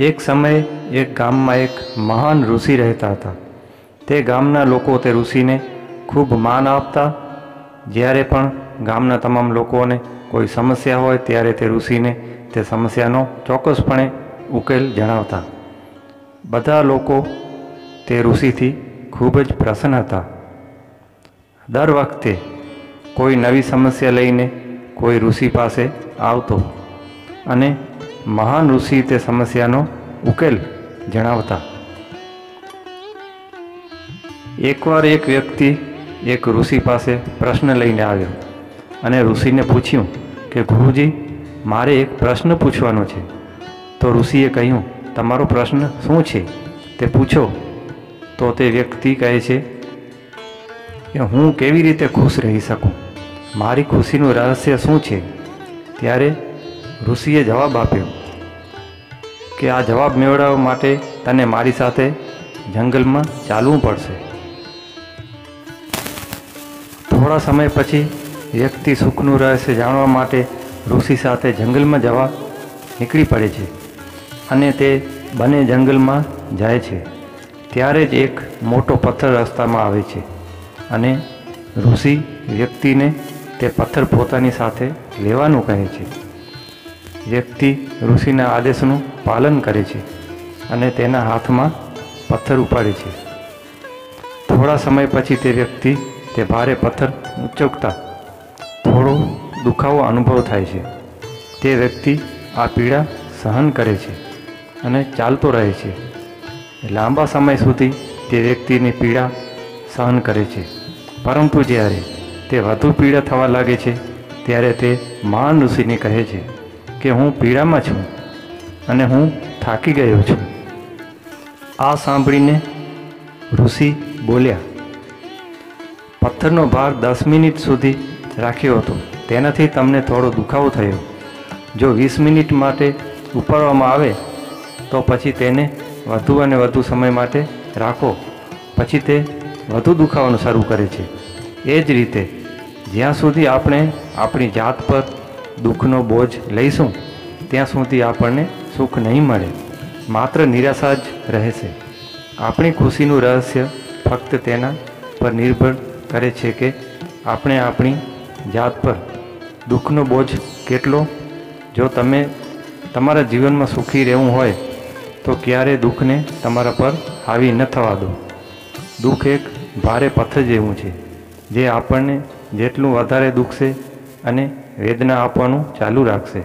એક સમયે એક ગામમાં એક મહાન ઋષિ રહેતા હતા. તે ગામના લોકો તે ઋષિને ખૂબ માન આપતા. જ્યારે પણ ગામના તમામ લોકોને કોઈ સમસ્યા હોય ત્યારે તે ઋષિને તે સમસ્યાનો ચોક્કસપણે ઉકેલ જણાવતા. બધા લોકો તે ઋષિથી ખૂબ જ પ્રસન્ન હતા. દર વખતે કોઈ નવી સમસ્યા લઈને કોઈ ઋષિ પાસે આવતો અને મહાન ઋષિ તે સમસ્યાનો ઉકેલ જણાવતા. એકવાર એક વ્યક્તિ એક ઋષિ પાસે પ્રશ્ન લઈને આવ્યો અને ઋષિને પૂછ્યું કે, ગુરુજી, મારે એક પ્રશ્ન પૂછવાનો છે. તો ઋષિએ કહ્યું, તમારો પ્રશ્ન શું છે? તે પૂછો. તો તે વ્યક્તિ કહે છે કે, હું કેવી રીતે ખુશ રહી શકું? મારી ખુશીનું રહસ્ય શું છે? ત્યારે ઋષિએ જવાબ આપ્યો કે આ જવાબ મેળવવા માટે તને મારી સાથે જંગલમાં ચાલવું પડશે. થોડા સમય પછી વ્યક્તિ સુખનું રહસ્ય જાણવા માટે ઋષિ સાથે જંગલમાં જવા નીકળી પડે છે અને તે બંને જંગલમાં જાય છે. ત્યારે જ એક મોટો પથ્થર રસ્તામાં આવે છે અને ઋષિ વ્યક્તિને તે પથ્થર પોતાની સાથે લેવાનું કહે છે. વ્યક્તિ ઋષિના આદેશનું પાલન કરે છે અને તેના હાથમાં પથ્થર ઉપાડે છે. થોડા સમય પછી તે વ્યક્તિ તે ભારે પથ્થર ઉચકતા થોડો દુખાવો અનુભવ થાય છે. તે વ્યક્તિ આ પીડા સહન કરે છે અને ચાલતો રહે છે. લાંબા સમય સુધી તે વ્યક્તિની પીડા સહન કરે છે. પરંતુ જ્યારે તે વધુ પીડા થવા લાગે છે, ત્યારે તે મહાન ઋષિને કહે છે કે, હું પીડામાં છું. અને હું થાકી ગયો છું. આ સાંભળીને ઋષિ બોલ્યા, પથ્થરનો ભાર દસ મિનિટ સુધી રાખ્યો હતો. તેનાથી તમને થોડો દુખાવો થયો. જો વીસ મિનિટ માટે ઉપાડવામાં આવે, તો પછી તેને વધુ અને વધુ સમય માટે રાખો. પછી તે વધુ દુખાવાનું શરૂ કરે છે. એ જ રીતે, જ્યાં સુધી આપણે આપણી જાત પર દુઃખનો બોજ લઈશું, ત્યાં સુધી આપણને સુખ નહીં મળે, માત્ર નિરાશા જ રહેશે. આપણી ખુશીનું રહસ્ય ફક્ત તેના પર નિર્ભર કરે છે કે આપણે આપણી જાત પર દુઃખનો બોજ કેટલો? જો તમે તમારા જીવનમાં સુખી રહેવું હોય, તો ક્યારે દુઃખને તમારા પર હાવી ન થવા દો. દુઃખ એક ભારે પથ્થર જેવું છે, જે આપણને જેટલું વધારે દુખશે અને વેદના આપવાનું ચાલુ રાખશે.